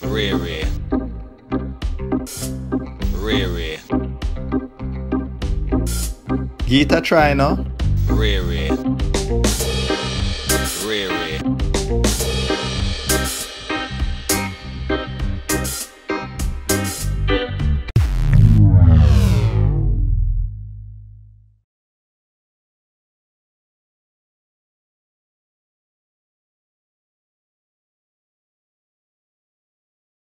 Riri. Riri. Gita try now. Riri. Riri.